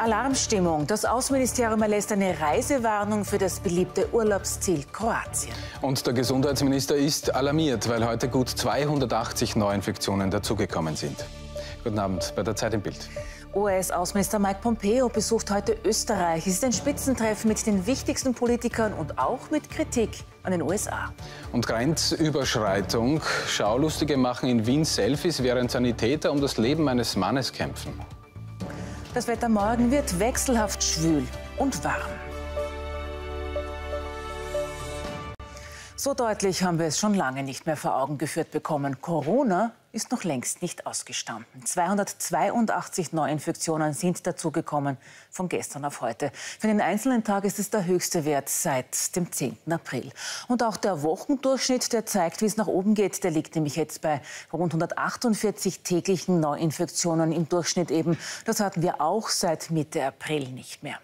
Alarmstimmung. Das Außenministerium erlässt eine Reisewarnung für das beliebte Urlaubsziel Kroatien. Und der Gesundheitsminister ist alarmiert, weil heute gut 280 Neuinfektionen dazugekommen sind. Guten Abend bei der Zeit im Bild. US-Außenminister Mike Pompeo besucht heute Österreich. Es ist ein Spitzentreffen mit den wichtigsten Politikern und auch mit Kritik an den USA. Und Grenzüberschreitung. Schaulustige machen in Wien Selfies, während Sanitäter um das Leben eines Mannes kämpfen. Das Wetter morgen wird wechselhaft schwül und warm. So deutlich haben wir es schon lange nicht mehr vor Augen geführt bekommen. Corona ist noch längst nicht ausgestanden. 282 Neuinfektionen sind dazugekommen von gestern auf heute. Für den einzelnen Tag ist es der höchste Wert seit dem 10. April. Und auch der Wochendurchschnitt, der zeigt, wie es nach oben geht, der liegt nämlich jetzt bei rund 148 täglichen Neuinfektionen im Durchschnitt eben. Das hatten wir auch seit Mitte April nicht mehr.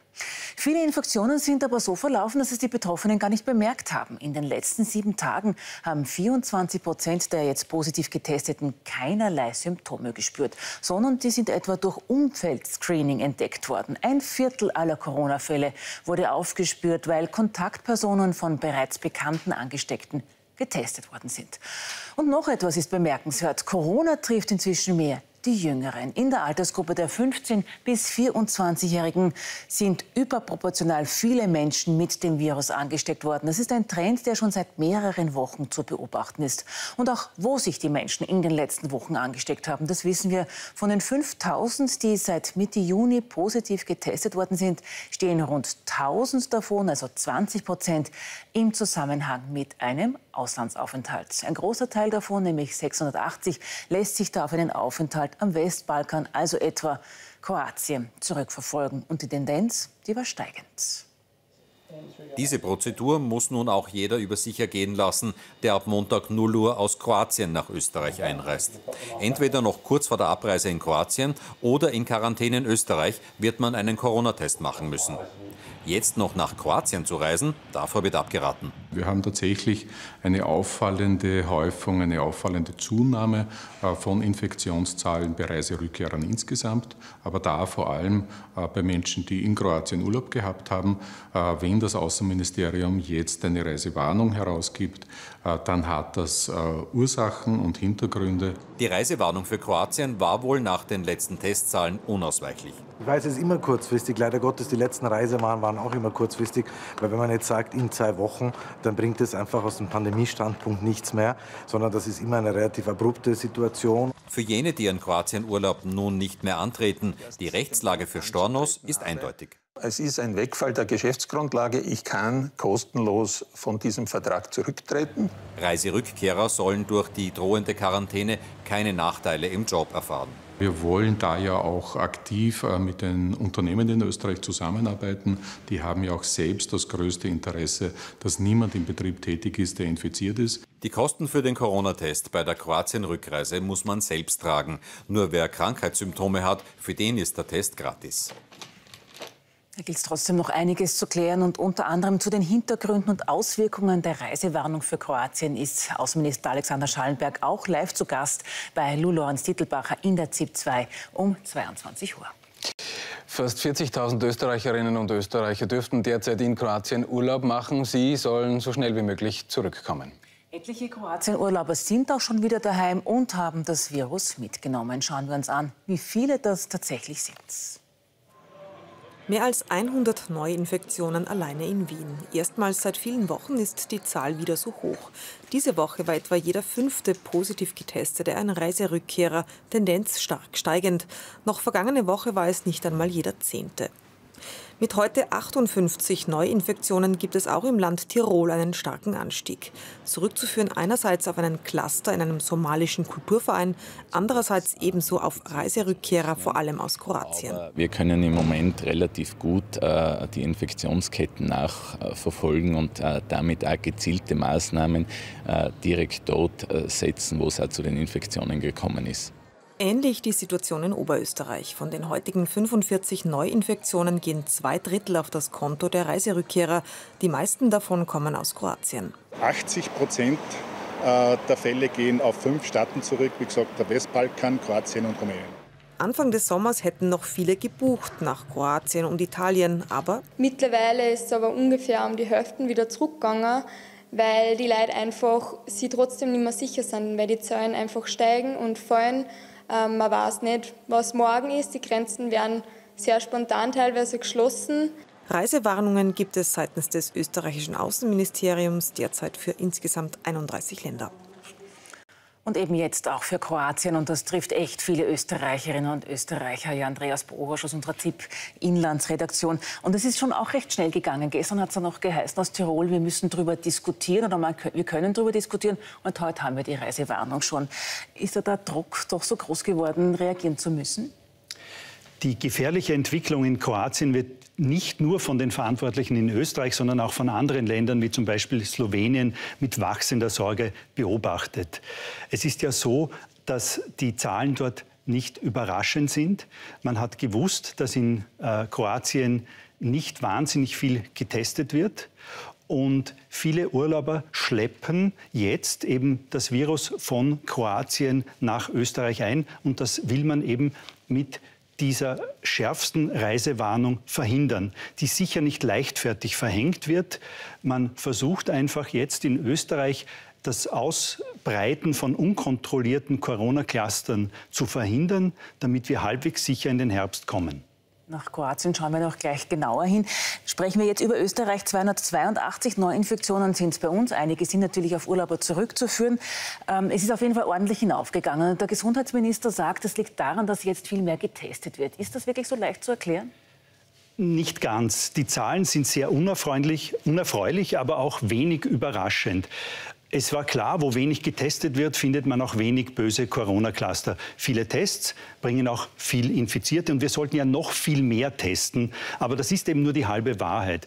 Viele Infektionen sind aber so verlaufen, dass es die Betroffenen gar nicht bemerkt haben. In den letzten sieben Tagen haben 24 Prozent der jetzt positiv Getesteten keinerlei Symptome gespürt, sondern die sind etwa durch Umfeldscreening entdeckt worden. Ein Viertel aller Corona-Fälle wurde aufgespürt, weil Kontaktpersonen von bereits bekannten Angesteckten getestet worden sind. Und noch etwas ist bemerkenswert. Corona trifft inzwischen mehr die Jüngeren. In der Altersgruppe der 15- bis 24-Jährigen sind überproportional viele Menschen mit dem Virus angesteckt worden. Das ist ein Trend, der schon seit mehreren Wochen zu beobachten ist. Und auch wo sich die Menschen in den letzten Wochen angesteckt haben, das wissen wir. Von den 5000, die seit Mitte Juni positiv getestet worden sind, stehen rund 1000 davon, also 20 Prozent, im Zusammenhang mit einem Auslandsaufenthalt. Ein großer Teil davon, nämlich 680, lässt sich da auf einen Aufenthalt am Westbalkan, also etwa Kroatien, zurückverfolgen. Und die Tendenz, die war steigend. Diese Prozedur muss nun auch jeder über sich ergehen lassen, der ab Montag 0 Uhr aus Kroatien nach Österreich einreist. Entweder noch kurz vor der Abreise in Kroatien oder in Quarantäne in Österreich wird man einen Corona-Test machen müssen. Jetzt noch nach Kroatien zu reisen, davor wird abgeraten. Wir haben tatsächlich eine auffallende Häufung, eine auffallende Zunahme äh, von Infektionszahlen bei Reiserückkehrern insgesamt, aber da vor allem äh, bei Menschen, die in Kroatien Urlaub gehabt haben. Äh, wenn das Außenministerium jetzt eine Reisewarnung herausgibt, dann hat das Ursachen und Hintergründe. Die Reisewarnung für Kroatien war wohl nach den letzten Testzahlen unausweichlich. Ich weiß, es ist immer kurzfristig. Leider Gottes, die letzten Reisewahlen waren auch immer kurzfristig. Weil wenn man jetzt sagt, in zwei Wochen, dann bringt es einfach aus dem Pandemiestandpunkt nichts mehr, sondern das ist immer eine relativ abrupte Situation. Für jene, die ihren Kroatienurlaub nun nicht mehr antreten, die Rechtslage für Stornos ist eindeutig. Es ist ein Wegfall der Geschäftsgrundlage. Ich kann kostenlos von diesem Vertrag zurücktreten. Reiserückkehrer sollen durch die drohende Quarantäne keine Nachteile im Job erfahren. Wir wollen da ja auch aktiv äh, mit den Unternehmen in Österreich zusammenarbeiten. Die haben ja auch selbst das größte Interesse, dass niemand im Betrieb tätig ist, der infiziert ist. Die Kosten für den Corona-Test bei der Kroatien-Rückreise muss man selbst tragen. Nur wer Krankheitssymptome hat, für den ist der Test gratis. Da gilt es trotzdem noch einiges zu klären und unter anderem zu den Hintergründen und Auswirkungen der Reisewarnung für Kroatien ist Außenminister Alexander Schallenberg auch live zu Gast bei Lou Lorenz Titelbacher in der ZIP 2 um 22 Uhr. Fast 40.000 Österreicherinnen und Österreicher dürften derzeit in Kroatien Urlaub machen. Sie sollen so schnell wie möglich zurückkommen. Etliche Kroatien-Urlauber sind auch schon wieder daheim und haben das Virus mitgenommen. Schauen wir uns an, wie viele das tatsächlich sind. Mehr als 100 Neuinfektionen alleine in Wien. Erstmals seit vielen Wochen ist die Zahl wieder so hoch. Diese Woche war etwa jeder fünfte positiv getestete ein Reiserückkehrer, Tendenz stark steigend. Noch vergangene Woche war es nicht einmal jeder zehnte. Mit heute 58 Neuinfektionen gibt es auch im Land Tirol einen starken Anstieg. Zurückzuführen einerseits auf einen Cluster in einem somalischen Kulturverein, andererseits ebenso auf Reiserückkehrer, vor allem aus Kroatien. Wir können im Moment relativ gut äh, die Infektionsketten nachverfolgen und äh, damit auch gezielte Maßnahmen äh, direkt dort äh, setzen, wo es auch zu den Infektionen gekommen ist. Ähnlich die Situation in Oberösterreich. Von den heutigen 45 Neuinfektionen gehen zwei Drittel auf das Konto der Reiserückkehrer. Die meisten davon kommen aus Kroatien. 80 Prozent äh, der Fälle gehen auf fünf Staaten zurück, wie gesagt, der Westbalkan, Kroatien und Rumänien. Anfang des Sommers hätten noch viele gebucht nach Kroatien und Italien, aber mittlerweile ist es aber ungefähr um die Hälfte wieder zurückgegangen, weil die Leute einfach sie trotzdem nicht mehr sicher sind, weil die Zahlen einfach steigen und fallen. Ähm, man weiß nicht, was morgen ist. Die Grenzen werden sehr spontan teilweise geschlossen. Reisewarnungen gibt es seitens des österreichischen Außenministeriums derzeit für insgesamt 31 Länder. Und eben jetzt auch für Kroatien. Und das trifft echt viele Österreicherinnen und Österreicher. Ja, Andreas Bohosch aus unserer ZIP-Inlandsredaktion. Und es ist schon auch recht schnell gegangen. Gestern hat es ja noch geheißen aus Tirol, wir müssen darüber diskutieren oder man, wir können darüber diskutieren. Und heute haben wir die Reisewarnung schon. Ist da der Druck doch so groß geworden, reagieren zu müssen? Die gefährliche Entwicklung in Kroatien wird nicht nur von den Verantwortlichen in Österreich, sondern auch von anderen Ländern wie zum Beispiel Slowenien mit wachsender Sorge beobachtet. Es ist ja so, dass die Zahlen dort nicht überraschend sind. Man hat gewusst, dass in äh, Kroatien nicht wahnsinnig viel getestet wird. Und viele Urlauber schleppen jetzt eben das Virus von Kroatien nach Österreich ein. Und das will man eben mit dieser schärfsten Reisewarnung verhindern, die sicher nicht leichtfertig verhängt wird. Man versucht einfach jetzt in Österreich das Ausbreiten von unkontrollierten Corona-Clustern zu verhindern, damit wir halbwegs sicher in den Herbst kommen. Nach Kroatien schauen wir noch gleich genauer hin. Sprechen wir jetzt über Österreich. 282 Neuinfektionen sind es bei uns. Einige sind natürlich auf Urlauber zurückzuführen. Ähm, es ist auf jeden Fall ordentlich hinaufgegangen. Der Gesundheitsminister sagt, es liegt daran, dass jetzt viel mehr getestet wird. Ist das wirklich so leicht zu erklären? Nicht ganz. Die Zahlen sind sehr unerfreulich, aber auch wenig überraschend. Es war klar, wo wenig getestet wird, findet man auch wenig böse Corona-Cluster. Viele Tests bringen auch viel Infizierte und wir sollten ja noch viel mehr testen. Aber das ist eben nur die halbe Wahrheit.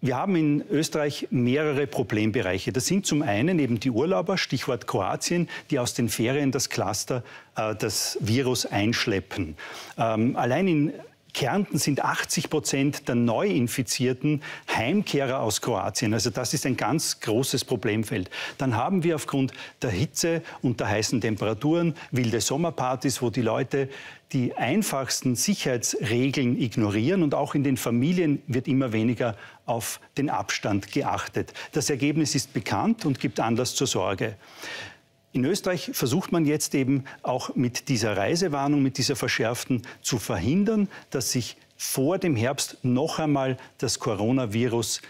Wir haben in Österreich mehrere Problembereiche. Das sind zum einen eben die Urlauber, Stichwort Kroatien, die aus den Ferien das Cluster, äh, das Virus einschleppen. Ähm, allein in Kärnten sind 80 Prozent der Neuinfizierten Heimkehrer aus Kroatien. Also das ist ein ganz großes Problemfeld. Dann haben wir aufgrund der Hitze und der heißen Temperaturen wilde Sommerpartys, wo die Leute die einfachsten Sicherheitsregeln ignorieren und auch in den Familien wird immer weniger auf den Abstand geachtet. Das Ergebnis ist bekannt und gibt Anlass zur Sorge. In Österreich versucht man jetzt eben auch mit dieser Reisewarnung, mit dieser verschärften zu verhindern, dass sich vor dem Herbst noch einmal das Coronavirus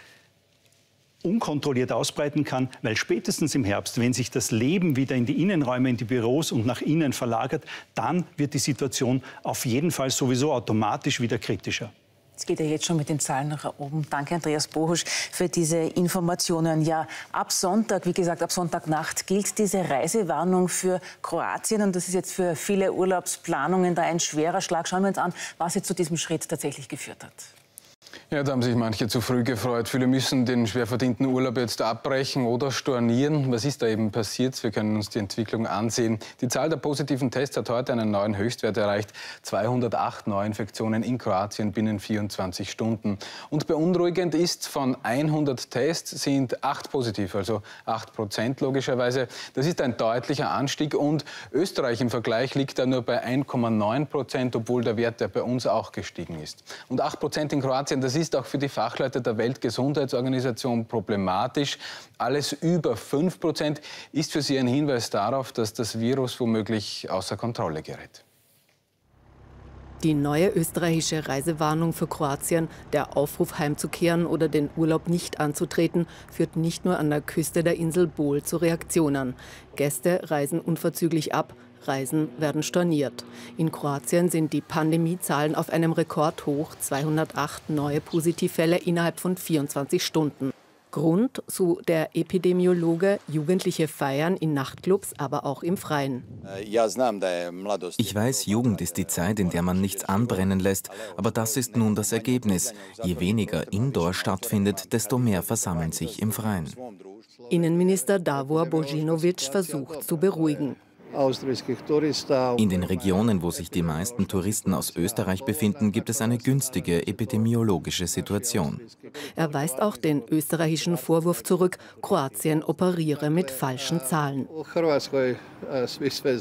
unkontrolliert ausbreiten kann, weil spätestens im Herbst, wenn sich das Leben wieder in die Innenräume, in die Büros und nach innen verlagert, dann wird die Situation auf jeden Fall sowieso automatisch wieder kritischer. Es geht ja jetzt schon mit den Zahlen nach oben. Danke, Andreas Bohusch, für diese Informationen. Ja, ab Sonntag, wie gesagt, ab Sonntagnacht gilt diese Reisewarnung für Kroatien. Und das ist jetzt für viele Urlaubsplanungen da ein schwerer Schlag. Schauen wir uns an, was jetzt zu diesem Schritt tatsächlich geführt hat. Ja, da haben sich manche zu früh gefreut. Viele müssen den schwer verdienten Urlaub jetzt abbrechen oder stornieren. Was ist da eben passiert? Wir können uns die Entwicklung ansehen. Die Zahl der positiven Tests hat heute einen neuen Höchstwert erreicht. 208 Neuinfektionen in Kroatien binnen 24 Stunden. Und beunruhigend ist, von 100 Tests sind 8 positiv, also 8 Prozent logischerweise. Das ist ein deutlicher Anstieg. Und Österreich im Vergleich liegt da nur bei 1,9 Prozent, obwohl der Wert, der bei uns auch gestiegen ist. Und 8 Prozent in Kroatien, das auch für die Fachleute der Weltgesundheitsorganisation problematisch. Alles über 5 Prozent ist für sie ein Hinweis darauf, dass das Virus womöglich außer Kontrolle gerät. Die neue österreichische Reisewarnung für Kroatien, der Aufruf heimzukehren oder den Urlaub nicht anzutreten, führt nicht nur an der Küste der Insel Bol zu Reaktionen. Gäste reisen unverzüglich ab, Reisen werden storniert. In Kroatien sind die Pandemiezahlen auf einem Rekordhoch, 208 neue Positivfälle innerhalb von 24 Stunden. Grund, so der Epidemiologe, Jugendliche feiern in Nachtclubs, aber auch im Freien. Ich weiß, Jugend ist die Zeit, in der man nichts anbrennen lässt, aber das ist nun das Ergebnis. Je weniger Indoor stattfindet, desto mehr versammeln sich im Freien. Innenminister Davor Bojinovic versucht zu beruhigen. In den Regionen, wo sich die meisten Touristen aus Österreich befinden, gibt es eine günstige epidemiologische Situation. Er weist auch den österreichischen Vorwurf zurück, Kroatien operiere mit falschen Zahlen.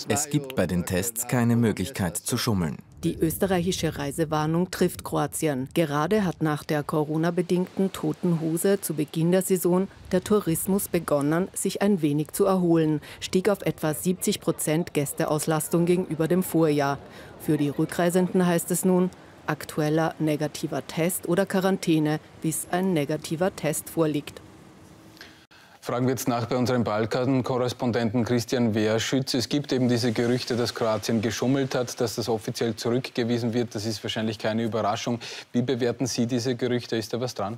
Es gibt bei den Tests keine Möglichkeit zu schummeln. Die österreichische Reisewarnung trifft Kroatien. Gerade hat nach der Corona-bedingten toten Hose zu Beginn der Saison der Tourismus begonnen, sich ein wenig zu erholen, stieg auf etwa 70 Prozent Gästeauslastung gegenüber dem Vorjahr. Für die Rückreisenden heißt es nun, aktueller negativer Test oder Quarantäne, bis ein negativer Test vorliegt. Fragen wir jetzt nach bei unserem Balkan-Korrespondenten Christian Wehrschütz. Es gibt eben diese Gerüchte, dass Kroatien geschummelt hat, dass das offiziell zurückgewiesen wird. Das ist wahrscheinlich keine Überraschung. Wie bewerten Sie diese Gerüchte? Ist da was dran?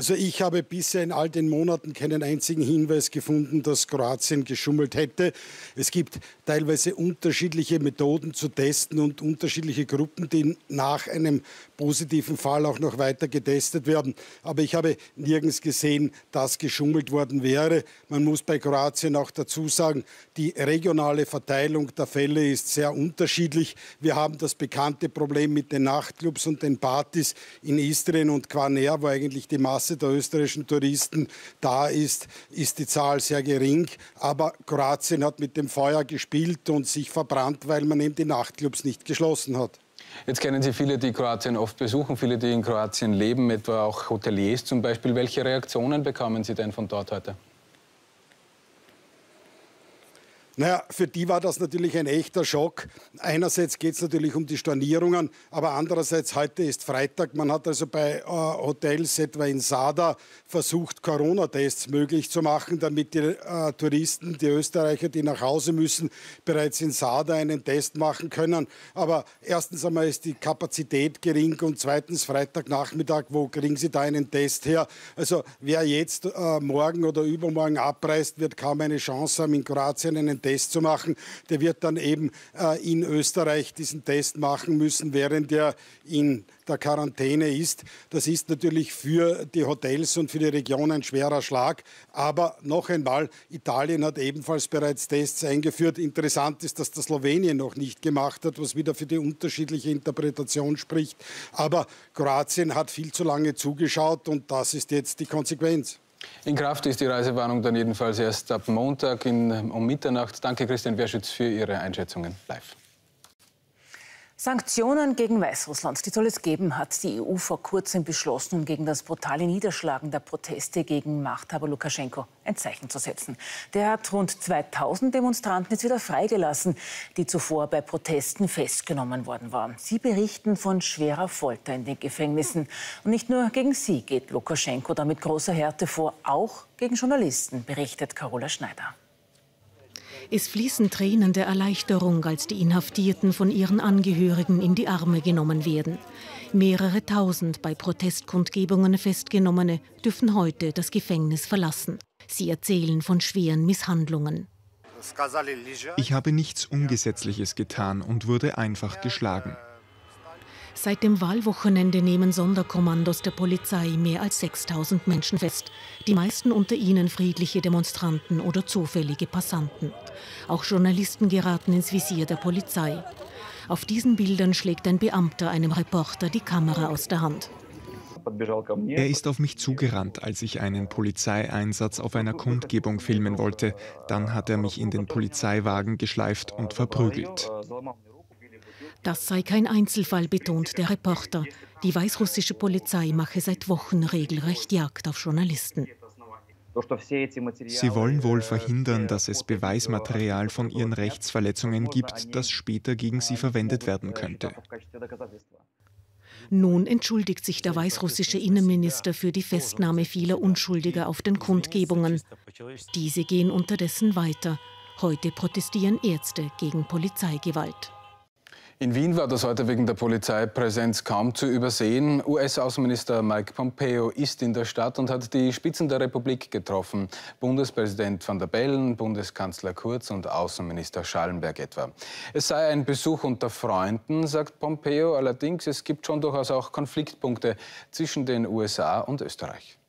Also ich habe bisher in all den Monaten keinen einzigen Hinweis gefunden, dass Kroatien geschummelt hätte. Es gibt teilweise unterschiedliche Methoden zu testen und unterschiedliche Gruppen, die nach einem positiven Fall auch noch weiter getestet werden. Aber ich habe nirgends gesehen, dass geschummelt worden wäre. Man muss bei Kroatien auch dazu sagen, die regionale Verteilung der Fälle ist sehr unterschiedlich. Wir haben das bekannte Problem mit den Nachtclubs und den Partys in Istrien und Quarner, wo eigentlich die Masse Masse der österreichischen Touristen da ist, ist die Zahl sehr gering. Aber Kroatien hat mit dem Feuer gespielt und sich verbrannt, weil man eben die Nachtclubs nicht geschlossen hat. Jetzt kennen Sie viele, die Kroatien oft besuchen, viele, die in Kroatien leben, etwa auch Hoteliers zum Beispiel. Welche Reaktionen bekommen Sie denn von dort heute? Naja, für die war das natürlich ein echter Schock. Einerseits geht es natürlich um die Stornierungen, aber andererseits heute ist Freitag. Man hat also bei äh, Hotels etwa in Sada versucht, Corona-Tests möglich zu machen, damit die äh, Touristen, die Österreicher, die nach Hause müssen, bereits in Sada einen Test machen können. Aber erstens einmal ist die Kapazität gering und zweitens Freitagnachmittag, wo kriegen Sie da einen Test her? Also wer jetzt äh, morgen oder übermorgen abreist, wird kaum eine Chance haben, in Kroatien einen Test zu machen. Der wird dann eben äh, in Österreich diesen Test machen müssen, während er in der Quarantäne ist. Das ist natürlich für die Hotels und für die Region ein schwerer Schlag. Aber noch einmal, Italien hat ebenfalls bereits Tests eingeführt. Interessant ist, dass das Slowenien noch nicht gemacht hat, was wieder für die unterschiedliche Interpretation spricht. Aber Kroatien hat viel zu lange zugeschaut und das ist jetzt die Konsequenz. In Kraft ist die Reisewarnung dann jedenfalls erst ab Montag in, um Mitternacht. Danke, Christian Werschütz, für Ihre Einschätzungen live. Sanktionen gegen Weißrussland, die soll es geben, hat die EU vor kurzem beschlossen, um gegen das brutale Niederschlagen der Proteste gegen Machthaber Lukaschenko ein Zeichen zu setzen. Der hat rund 2000 Demonstranten jetzt wieder freigelassen, die zuvor bei Protesten festgenommen worden waren. Sie berichten von schwerer Folter in den Gefängnissen. Und nicht nur gegen sie geht Lukaschenko da mit großer Härte vor, auch gegen Journalisten, berichtet Carola Schneider. Es fließen Tränen der Erleichterung, als die Inhaftierten von ihren Angehörigen in die Arme genommen werden. Mehrere tausend bei Protestkundgebungen Festgenommene dürfen heute das Gefängnis verlassen. Sie erzählen von schweren Misshandlungen. Ich habe nichts Ungesetzliches getan und wurde einfach geschlagen. Seit dem Wahlwochenende nehmen Sonderkommandos der Polizei mehr als 6000 Menschen fest, die meisten unter ihnen friedliche Demonstranten oder zufällige Passanten. Auch Journalisten geraten ins Visier der Polizei. Auf diesen Bildern schlägt ein Beamter einem Reporter die Kamera aus der Hand. Er ist auf mich zugerannt, als ich einen Polizeieinsatz auf einer Kundgebung filmen wollte. Dann hat er mich in den Polizeiwagen geschleift und verprügelt. Das sei kein Einzelfall, betont der Reporter. Die weißrussische Polizei mache seit Wochen regelrecht Jagd auf Journalisten. Sie wollen wohl verhindern, dass es Beweismaterial von ihren Rechtsverletzungen gibt, das später gegen sie verwendet werden könnte. Nun entschuldigt sich der weißrussische Innenminister für die Festnahme vieler Unschuldiger auf den Kundgebungen. Diese gehen unterdessen weiter. Heute protestieren Ärzte gegen Polizeigewalt. In Wien war das heute wegen der Polizeipräsenz kaum zu übersehen. US-Außenminister Mike Pompeo ist in der Stadt und hat die Spitzen der Republik getroffen. Bundespräsident van der Bellen, Bundeskanzler Kurz und Außenminister Schallenberg etwa. Es sei ein Besuch unter Freunden, sagt Pompeo. Allerdings, es gibt schon durchaus auch Konfliktpunkte zwischen den USA und Österreich.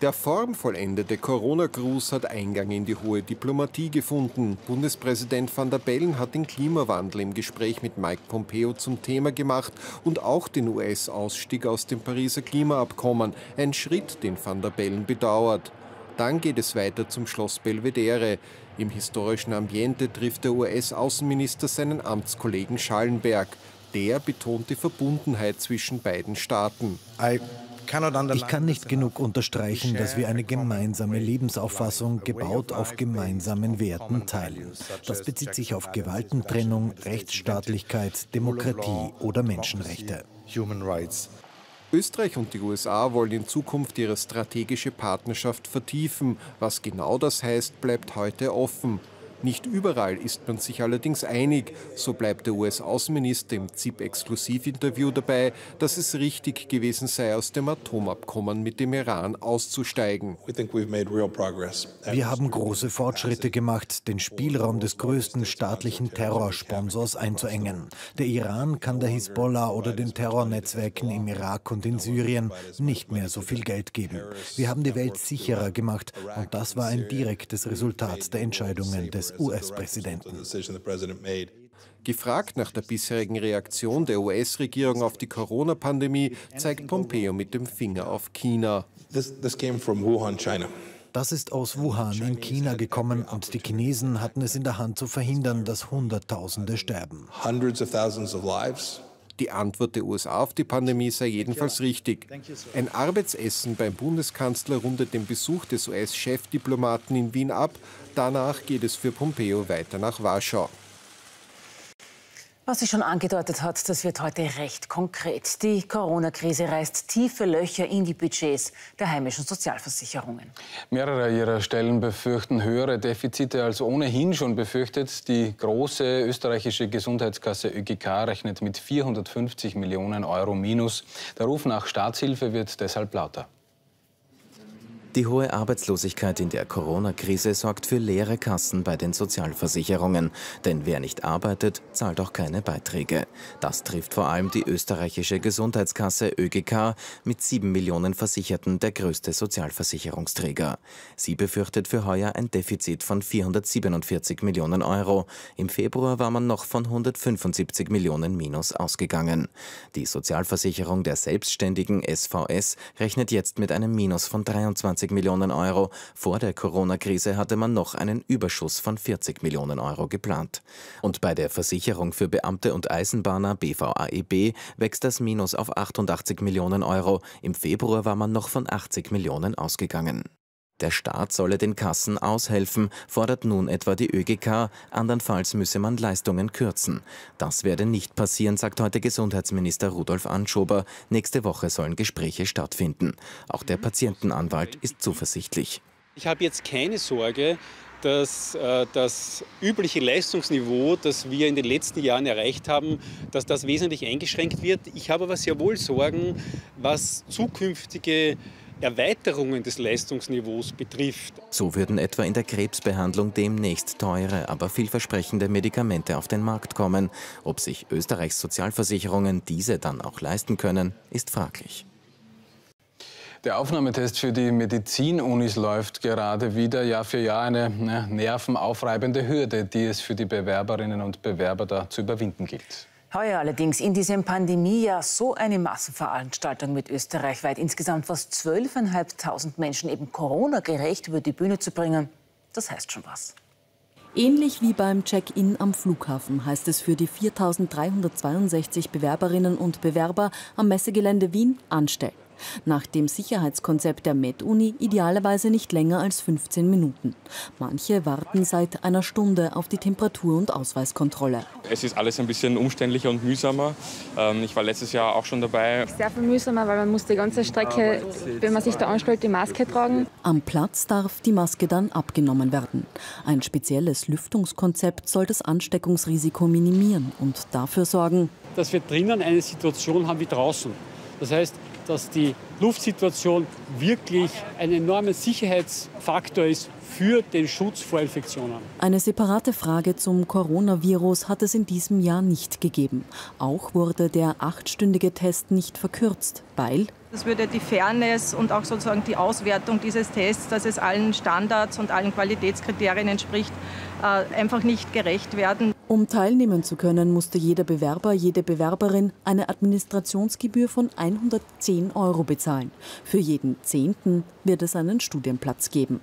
Der formvollendete Corona-Gruß hat Eingang in die hohe Diplomatie gefunden. Bundespräsident van der Bellen hat den Klimawandel im Gespräch mit Mike Pompeo zum Thema gemacht und auch den US-Ausstieg aus dem Pariser Klimaabkommen. Ein Schritt, den van der Bellen bedauert. Dann geht es weiter zum Schloss Belvedere. Im historischen Ambiente trifft der US-Außenminister seinen Amtskollegen Schallenberg. Der betont die Verbundenheit zwischen beiden Staaten. Ich kann nicht genug unterstreichen, dass wir eine gemeinsame Lebensauffassung, gebaut auf gemeinsamen Werten, teilen. Das bezieht sich auf Gewaltentrennung, Rechtsstaatlichkeit, Demokratie oder Menschenrechte. Österreich und die USA wollen in Zukunft ihre strategische Partnerschaft vertiefen. Was genau das heißt, bleibt heute offen. Nicht überall ist man sich allerdings einig. So bleibt der US-Außenminister im ZIP-Exklusivinterview dabei, dass es richtig gewesen sei, aus dem Atomabkommen mit dem Iran auszusteigen. Wir haben große Fortschritte gemacht, den Spielraum des größten staatlichen Terrorsponsors einzuengen. Der Iran kann der Hisbollah oder den Terrornetzwerken im Irak und in Syrien nicht mehr so viel Geld geben. Wir haben die Welt sicherer gemacht und das war ein direktes Resultat der Entscheidungen des US-Präsidenten. Gefragt nach der bisherigen Reaktion der US-Regierung auf die Corona-Pandemie, zeigt Pompeo mit dem Finger auf China. Das ist aus Wuhan in China gekommen und die Chinesen hatten es in der Hand zu verhindern, dass Hunderttausende sterben. Die Antwort der USA auf die Pandemie sei jedenfalls richtig. Ein Arbeitsessen beim Bundeskanzler rundet den Besuch des US-Chefdiplomaten in Wien ab. Danach geht es für Pompeo weiter nach Warschau. Was sie schon angedeutet hat, das wird heute recht konkret. Die Corona-Krise reißt tiefe Löcher in die Budgets der heimischen Sozialversicherungen. Mehrere ihrer Stellen befürchten höhere Defizite als ohnehin schon befürchtet. Die große österreichische Gesundheitskasse ÖGK rechnet mit 450 Millionen Euro Minus. Der Ruf nach Staatshilfe wird deshalb lauter. Die hohe Arbeitslosigkeit in der Corona-Krise sorgt für leere Kassen bei den Sozialversicherungen. Denn wer nicht arbeitet, zahlt auch keine Beiträge. Das trifft vor allem die österreichische Gesundheitskasse ÖGK mit sieben Millionen Versicherten der größte Sozialversicherungsträger. Sie befürchtet für heuer ein Defizit von 447 Millionen Euro. Im Februar war man noch von 175 Millionen Minus ausgegangen. Die Sozialversicherung der Selbstständigen SVS rechnet jetzt mit einem Minus von 23 20 Millionen Euro. Vor der Corona-Krise hatte man noch einen Überschuss von 40 Millionen Euro geplant. Und bei der Versicherung für Beamte und Eisenbahner BVAEB wächst das Minus auf 88 Millionen Euro. Im Februar war man noch von 80 Millionen ausgegangen. Der Staat solle den Kassen aushelfen, fordert nun etwa die ÖGK, andernfalls müsse man Leistungen kürzen. Das werde nicht passieren, sagt heute Gesundheitsminister Rudolf Anschober. Nächste Woche sollen Gespräche stattfinden. Auch der Patientenanwalt ist zuversichtlich. Ich habe jetzt keine Sorge, dass äh, das übliche Leistungsniveau, das wir in den letzten Jahren erreicht haben, dass das wesentlich eingeschränkt wird. Ich habe aber sehr wohl Sorgen, was zukünftige Erweiterungen des Leistungsniveaus betrifft. So würden etwa in der Krebsbehandlung demnächst teure, aber vielversprechende Medikamente auf den Markt kommen. Ob sich Österreichs Sozialversicherungen diese dann auch leisten können, ist fraglich. Der Aufnahmetest für die Medizinunis läuft gerade wieder Jahr für Jahr eine ne, nervenaufreibende Hürde, die es für die Bewerberinnen und Bewerber da zu überwinden gilt. Heuer allerdings in diesem Pandemiejahr so eine Massenveranstaltung mit österreichweit insgesamt fast 12.500 Menschen eben Corona-gerecht über die Bühne zu bringen, das heißt schon was. Ähnlich wie beim Check-in am Flughafen heißt es für die 4.362 Bewerberinnen und Bewerber am Messegelände Wien anstellen nach dem Sicherheitskonzept der Med-Uni idealerweise nicht länger als 15 Minuten. Manche warten seit einer Stunde auf die Temperatur- und Ausweiskontrolle. Es ist alles ein bisschen umständlicher und mühsamer. Ähm, ich war letztes Jahr auch schon dabei. Sehr viel mühsamer, weil man muss die ganze Strecke, wenn man sich da anstellt, die Maske tragen. Am Platz darf die Maske dann abgenommen werden. Ein spezielles Lüftungskonzept soll das Ansteckungsrisiko minimieren und dafür sorgen, dass wir drinnen eine Situation haben wie draußen. Das heißt, dass die Luftsituation wirklich ein enormer Sicherheitsfaktor ist für den Schutz vor Infektionen. Eine separate Frage zum Coronavirus hat es in diesem Jahr nicht gegeben. Auch wurde der achtstündige Test nicht verkürzt, weil Das würde die Fairness und auch sozusagen die Auswertung dieses Tests, dass es allen Standards und allen Qualitätskriterien entspricht, äh, einfach nicht gerecht werden. Um teilnehmen zu können, musste jeder Bewerber, jede Bewerberin eine Administrationsgebühr von 110 Euro bezahlen. Für jeden Zehnten wird es einen Studienplatz geben.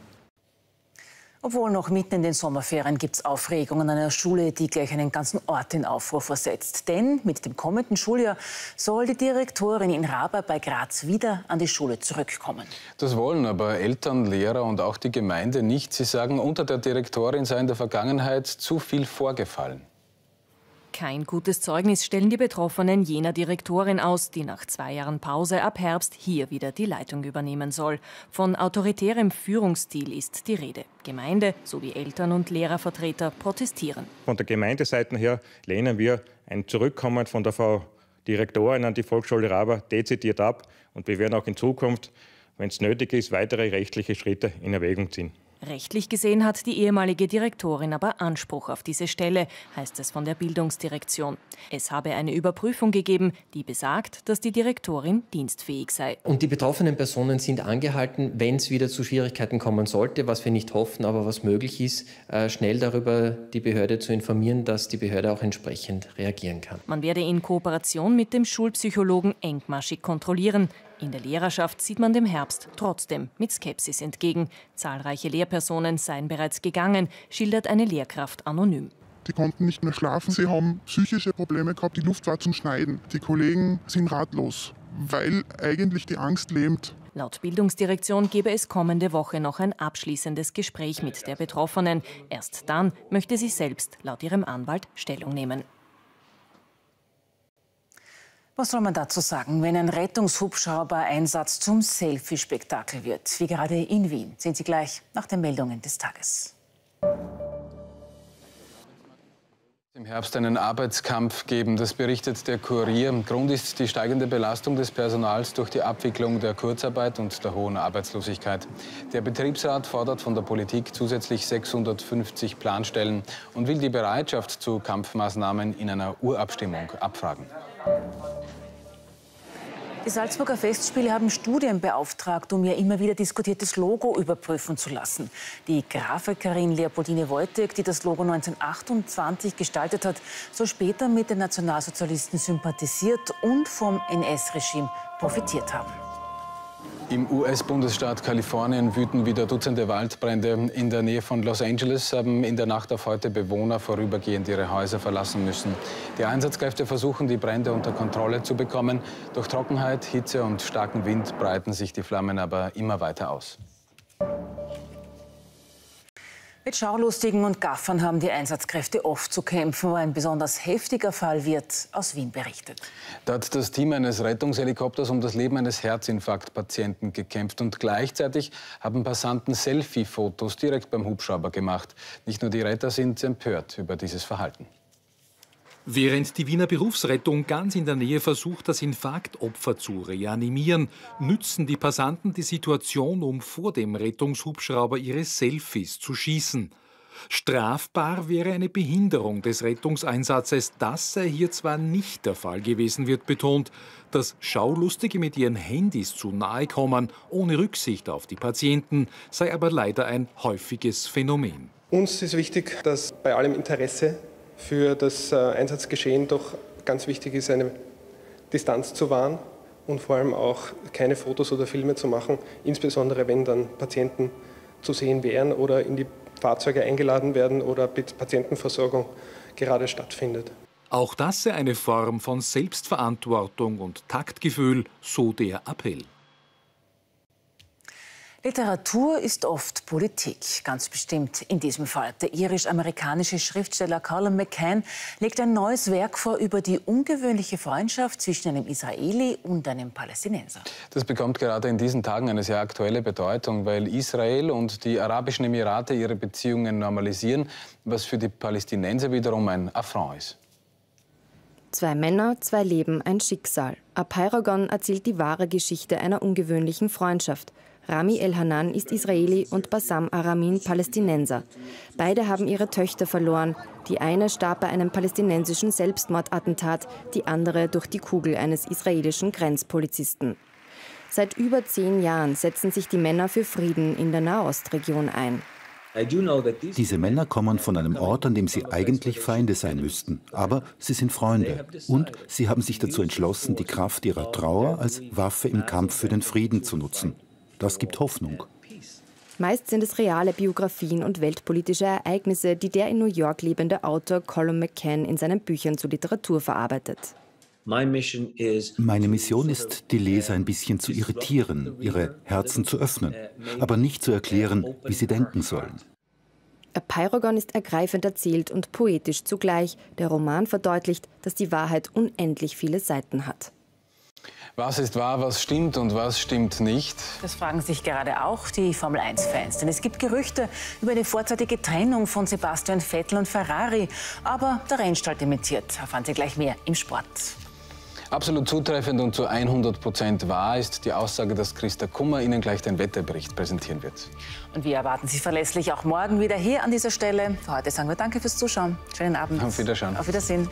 Obwohl noch mitten in den Sommerferien gibt es Aufregungen an einer Schule, die gleich einen ganzen Ort in Aufruhr versetzt. Denn mit dem kommenden Schuljahr soll die Direktorin in Raber bei Graz wieder an die Schule zurückkommen. Das wollen aber Eltern, Lehrer und auch die Gemeinde nicht. Sie sagen, unter der Direktorin sei in der Vergangenheit zu viel vorgefallen. Kein gutes Zeugnis stellen die Betroffenen jener Direktorin aus, die nach zwei Jahren Pause ab Herbst hier wieder die Leitung übernehmen soll. Von autoritärem Führungsstil ist die Rede. Gemeinde sowie Eltern- und Lehrervertreter protestieren. Von der Gemeindeseite her lehnen wir ein Zurückkommen von der Frau Direktorin an die Volksschule Raber dezidiert ab und wir werden auch in Zukunft, wenn es nötig ist, weitere rechtliche Schritte in Erwägung ziehen. Rechtlich gesehen hat die ehemalige Direktorin aber Anspruch auf diese Stelle, heißt es von der Bildungsdirektion. Es habe eine Überprüfung gegeben, die besagt, dass die Direktorin dienstfähig sei. Und die betroffenen Personen sind angehalten, wenn es wieder zu Schwierigkeiten kommen sollte, was wir nicht hoffen, aber was möglich ist, äh, schnell darüber die Behörde zu informieren, dass die Behörde auch entsprechend reagieren kann. Man werde in Kooperation mit dem Schulpsychologen engmaschig kontrollieren. In der Lehrerschaft sieht man dem Herbst trotzdem mit Skepsis entgegen. Zahlreiche Lehrpersonen seien bereits gegangen, schildert eine Lehrkraft anonym. Die konnten nicht mehr schlafen, sie haben psychische Probleme gehabt, die Luft war zum Schneiden. Die Kollegen sind ratlos, weil eigentlich die Angst lähmt. Laut Bildungsdirektion gebe es kommende Woche noch ein abschließendes Gespräch mit der Betroffenen. Erst dann möchte sie selbst laut ihrem Anwalt Stellung nehmen. Was soll man dazu sagen, wenn ein Rettungshubschrauber-Einsatz zum Selfie-Spektakel wird? Wie gerade in Wien. Sehen Sie gleich nach den Meldungen des Tages. Im Herbst einen Arbeitskampf geben, das berichtet der Kurier. Grund ist die steigende Belastung des Personals durch die Abwicklung der Kurzarbeit und der hohen Arbeitslosigkeit. Der Betriebsrat fordert von der Politik zusätzlich 650 Planstellen und will die Bereitschaft zu Kampfmaßnahmen in einer Urabstimmung abfragen. Die Salzburger Festspiele haben Studien beauftragt, um ihr immer wieder diskutiertes Logo überprüfen zu lassen. Die Grafikerin Leopoldine Wojtek, die das Logo 1928 gestaltet hat, soll später mit den Nationalsozialisten sympathisiert und vom NS-Regime profitiert haben. Im US-Bundesstaat Kalifornien wüten wieder Dutzende Waldbrände. In der Nähe von Los Angeles haben in der Nacht auf heute Bewohner vorübergehend ihre Häuser verlassen müssen. Die Einsatzkräfte versuchen, die Brände unter Kontrolle zu bekommen. Durch Trockenheit, Hitze und starken Wind breiten sich die Flammen aber immer weiter aus. Mit Schaulustigen und Gaffern haben die Einsatzkräfte oft zu kämpfen. Ein besonders heftiger Fall wird aus Wien berichtet. Da hat das Team eines Rettungshelikopters um das Leben eines Herzinfarktpatienten gekämpft. Und gleichzeitig haben Passanten Selfie-Fotos direkt beim Hubschrauber gemacht. Nicht nur die Retter sind empört über dieses Verhalten. Während die Wiener Berufsrettung ganz in der Nähe versucht, das Infarktopfer zu reanimieren, nützen die Passanten die Situation, um vor dem Rettungshubschrauber ihre Selfies zu schießen. Strafbar wäre eine Behinderung des Rettungseinsatzes. Das sei hier zwar nicht der Fall gewesen, wird betont. Dass Schaulustige mit ihren Handys zu nahe kommen, ohne Rücksicht auf die Patienten, sei aber leider ein häufiges Phänomen. Uns ist wichtig, dass bei allem Interesse für das äh, Einsatzgeschehen doch ganz wichtig ist, eine Distanz zu wahren und vor allem auch keine Fotos oder Filme zu machen, insbesondere wenn dann Patienten zu sehen wären oder in die Fahrzeuge eingeladen werden oder Patientenversorgung gerade stattfindet. Auch das sei eine Form von Selbstverantwortung und Taktgefühl, so der Appell. Literatur ist oft Politik, ganz bestimmt in diesem Fall. Der irisch-amerikanische Schriftsteller Colin McCann legt ein neues Werk vor über die ungewöhnliche Freundschaft zwischen einem Israeli und einem Palästinenser. Das bekommt gerade in diesen Tagen eine sehr aktuelle Bedeutung, weil Israel und die Arabischen Emirate ihre Beziehungen normalisieren, was für die Palästinenser wiederum ein Affront ist. Zwei Männer, zwei Leben, ein Schicksal. Apeirogon erzählt die wahre Geschichte einer ungewöhnlichen Freundschaft – Rami El-Hanan ist Israeli und Bassam Aramin Palästinenser. Beide haben ihre Töchter verloren. Die eine starb bei einem palästinensischen Selbstmordattentat, die andere durch die Kugel eines israelischen Grenzpolizisten. Seit über zehn Jahren setzen sich die Männer für Frieden in der Nahostregion ein. Diese Männer kommen von einem Ort, an dem sie eigentlich Feinde sein müssten. Aber sie sind Freunde. Und sie haben sich dazu entschlossen, die Kraft ihrer Trauer als Waffe im Kampf für den Frieden zu nutzen. Das gibt Hoffnung. Meist sind es reale Biografien und weltpolitische Ereignisse, die der in New York lebende Autor Colin McCann in seinen Büchern zur Literatur verarbeitet. Meine Mission ist, die Leser ein bisschen zu irritieren, ihre Herzen zu öffnen, aber nicht zu erklären, wie sie denken sollen. A Pyrogon ist ergreifend erzählt und poetisch zugleich. Der Roman verdeutlicht, dass die Wahrheit unendlich viele Seiten hat. Was ist wahr, was stimmt und was stimmt nicht? Das fragen sich gerade auch die Formel 1-Fans. Denn es gibt Gerüchte über eine vorzeitige Trennung von Sebastian Vettel und Ferrari. Aber der Rennstall dementiert. Erfahren Sie gleich mehr im Sport. Absolut zutreffend und zu 100 Prozent wahr ist die Aussage, dass Christa Kummer Ihnen gleich den Wetterbericht präsentieren wird. Und wir erwarten Sie verlässlich auch morgen wieder hier an dieser Stelle. Für heute sagen wir Danke fürs Zuschauen. Schönen Abend. Auf Wiedersehen. Auf Wiedersehen.